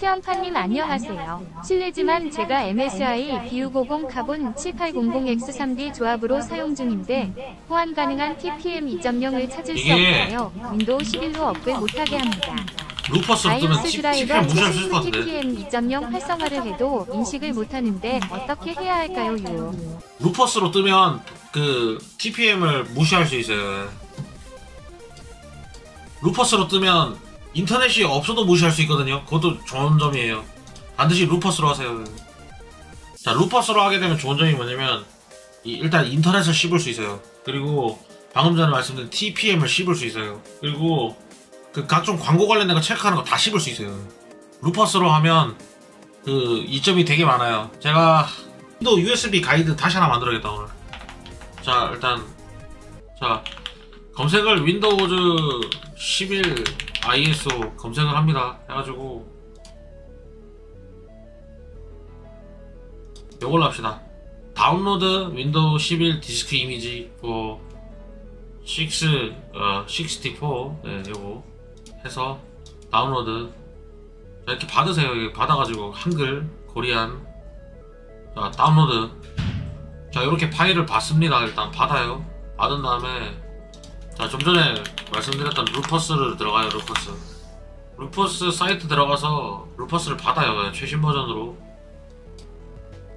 치엄파님 안녕하세요. 실례지만 제가 MSI BU90 카본 7800X3D 조합으로 사용 중인데 호환 가능한 TPM 2.0을 찾을 수 이게- 없나요? 윈도우 11로 업글 못하게 합니다. T- 드라이버 TPM 무시할 수 있을 것 최신 같은데 TPM 2.0 활성화를 해도 인식을 못하는데 어떻게 해야 할까요, 유? 루퍼스로 뜨면 그 TPM을 무시할 수 있어요 루퍼스로 뜨면 인터넷이 없어도 무시할 수 있거든요. 그것도 좋은 점이에요. 반드시 루퍼스로 하세요. 자 루퍼스로 하게 되면 좋은 점이 뭐냐면 이- 일단 인터넷을 씹을 수 있어요. 그리고 방금 전에 말씀드린 TPM을 씹을 수 있어요. 그리고 그 각종 광고 관련된 거 체크하는 거 다 씹을 수 있어요. 루퍼스로 하면 그 이점이 되게 많아요. 제가 또 USB 가이드 다시 하나 만들어야겠다 오늘. 자 일단 자 검색을 윈도우즈 11 ISO 검색을 합니다. 해가지고 요걸로 합시다. 다운로드 윈도우 11 디스크 이미지 for 6 어, 64 네, 요거 해서 다운로드. 자, 이렇게 받으세요. 이렇게 받아가지고 한글 Korean. 자 다운로드. 자 이렇게 파일을 받습니다. 일단 받아요. 받은 다음에 자 좀 전에 말씀드렸던 Rufus를 들어가요 Rufus Rufus 사이트 들어가서 Rufus를 받아요 그냥 최신 버전으로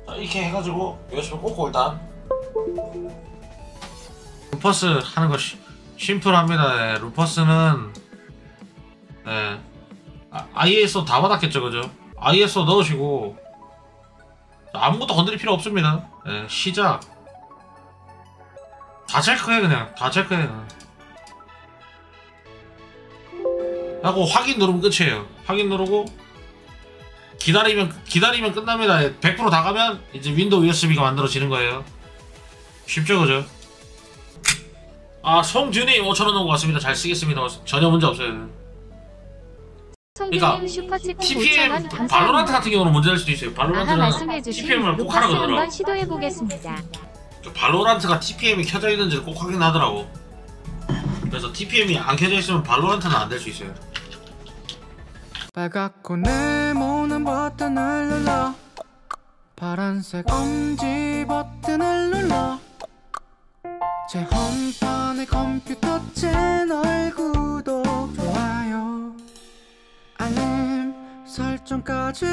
자 이렇게 해가지고 USB 꽂고 일단 Rufus 하는 거 시- 심플합니다 예, Rufus는 예, 아, ISO 다 받았겠죠 그죠 ISO 넣으시고 아무것도 건드릴 필요 없습니다. 예, 시작. 다 체크해 그냥. 다 체크해. 하고 확인 누르면 끝이에요. 확인 누르고 기다리면 기다리면 끝납니다. 100%다 가면 이제 윈도우 USB가 만들어지는 거예요. 쉽죠, 그죠? 아, 송준이 5천원 온것 같습니다. 잘 쓰겠습니다. 전혀 문제 없어요. 그러니까 TPM 5,000원 발로란트. 같은 경우는 문제될 수도 있어요. 발로란트는 말씀해주신 TPM을 꼭 루퍼스 하라 그러더라고. 한번 시도해보겠습니다. 그 발로란트가 TPM이 켜져 있는지를 꼭 확인하더라고. 그래서 TPM이 안 켜져 있으면 발로란트는 안 될 수 있어요. 빨갛고 네모난 버튼을 눌러. 파란색 엄지 버튼을 눌러. 제 홈판의 컴퓨터 채널 구독 좋아요. 알림 설정까지